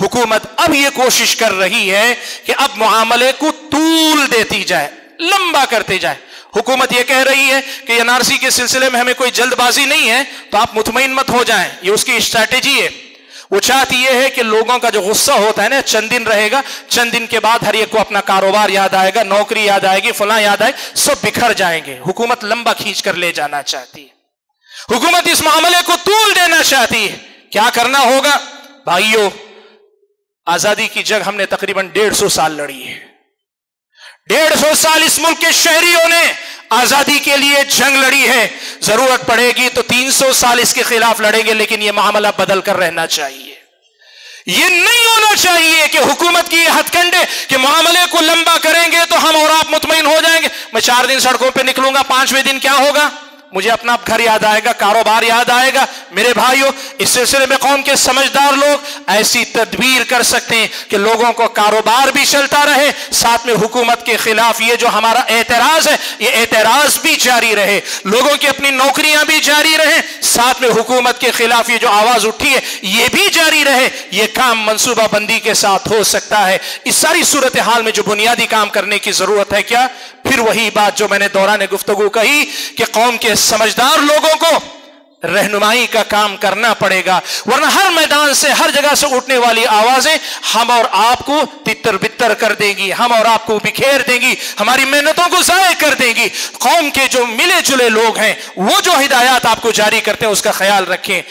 حکومت اب یہ کوشش کر رہی ہے کہ اب معاملے کو طول دیتی جائے، لمبا کرتے جائے۔ حکومت یہ کہہ رہی ہے کہ این آر سی کے سلسلے میں ہمیں کوئی جلد بازی نہیں ہے، تو آپ مطمئن مت ہو جائیں۔ یہ اس کی اسٹریٹجی ہے۔ وہ چاہتی یہ ہے کہ لوگوں کا جو غصہ ہوتا ہے نا، چند دن رہے گا، چند دن کے بعد ہر ایک کو اپنا کاروبار یاد آئے گا، نوکری یاد آئے گی، فلاں یاد آئے، سب بکھر جائیں گے۔ حکومت لمبا کھینچ کر لے جانا چاہتی ہے۔ حکومت اس معاملے کو طول دینا چاہتی ہے۔ کیا کرنا ہوگا؟ بھائیو آزادی کی جنگ ہم نے تقریباً ڈیڑھ سو سال لڑی ہے۔ ڈیڑھ سو سال اس ملک کے شہریوں نے آزادی کے لیے جنگ لڑی ہے۔ ضرورت پڑے گی تو تین سو سال اس کے خلاف لڑیں گے، لیکن یہ معاملہ بدل کر رہنا چاہیے۔ یہ نہیں ہونا چاہیے کہ حکومت کی ہتھ کنڈے کہ معاملے کو لمبا کریں گے تو ہم اور آپ مطمئن ہو جائیں گے۔ میں چار دن سڑکوں پہ نکلوں گا، پانچویں دن کیا ہوگا؟ مجھے اپنا گھر یاد آئے گا، کاروبار یاد آئے گا۔ میرے بھائیوں اس سلسلے میں قوم کے سمجھدار لوگ ایسی تدبیر کر سکتے ہیں کہ لوگوں کو کاروبار بھی چلتا رہے، ساتھ میں حکومت کے خلاف یہ جو ہمارا اعتراض ہے، یہ اعتراض بھی جاری رہے۔ لوگوں کی اپنی نوکریاں بھی جاری رہے ساتھ میں حکومت کے خلاف یہ جو آواز اٹھی ہے، یہ بھی جاری رہے۔ یہ کام منصوبہ بندی کے ساتھ ہو سکتا ہے۔ اس ساری صورتحال میں جو بنیادی کام کرنے کی ضرورت ہے، کیا پھر وہی بات جو میں نے دوران گفتگو کہی کہ قوم کے سمجھدار لوگوں کو رہنمائی کا کام کرنا پڑے گا، ورنہ ہر میدان سے، ہر جگہ سے اٹھنے والی آوازیں ہم اور آپ کو تتر بتر کر دیں گی، ہم اور آپ کو بکھیر دیں گی، ہماری محنتوں کو ضائع کر دیں گی۔ قوم کے جو ملے جلے لوگ ہیں، وہ جو ہدایات آپ کو جاری کرتے ہیں، اس کا خیال رکھیں۔